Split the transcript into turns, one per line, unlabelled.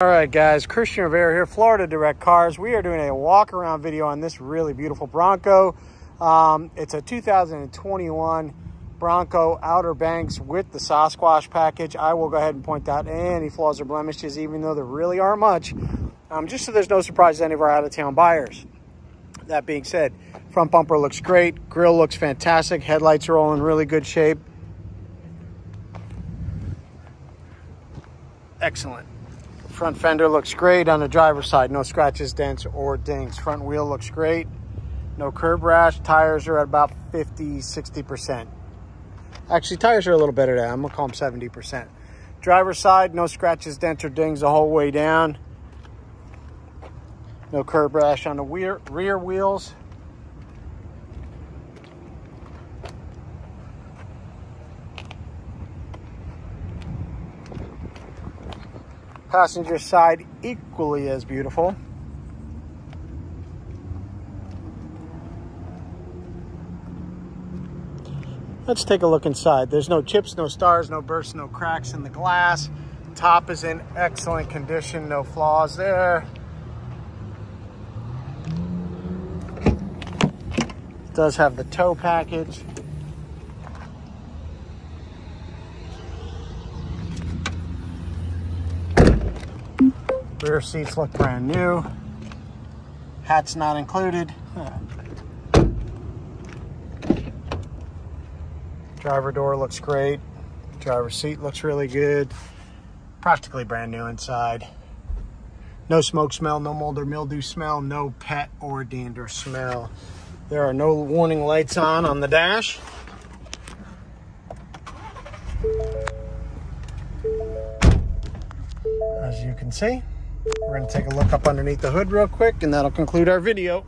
All right, guys, Christian Rivera here, Florida Direct Cars. We are doing a walk around video on this really beautiful Bronco. Um, it's a 2021 Bronco Outer Banks with the Sasquatch package. I will go ahead and point out any flaws or blemishes, even though there really aren't much, um, just so there's no surprise to any of our out-of-town buyers. That being said, front bumper looks great, grill looks fantastic, headlights are all in really good shape. Excellent. Front fender looks great on the driver's side. No scratches, dents, or dings. Front wheel looks great. No curb rash. Tires are at about 50, 60%. Actually, tires are a little better than I'm going to call them 70%. Driver's side, no scratches, dents, or dings the whole way down. No curb rash on the rear, rear wheels. Passenger side equally as beautiful. Let's take a look inside. There's no chips, no stars, no bursts, no cracks in the glass. Top is in excellent condition, no flaws there. It does have the tow package. Rear seats look brand new. Hat's not included. Driver door looks great. Driver seat looks really good. Practically brand new inside. No smoke smell, no mold or mildew smell, no pet or dander smell. There are no warning lights on on the dash. As you can see. We're gonna take a look up underneath the hood real quick and that'll conclude our video.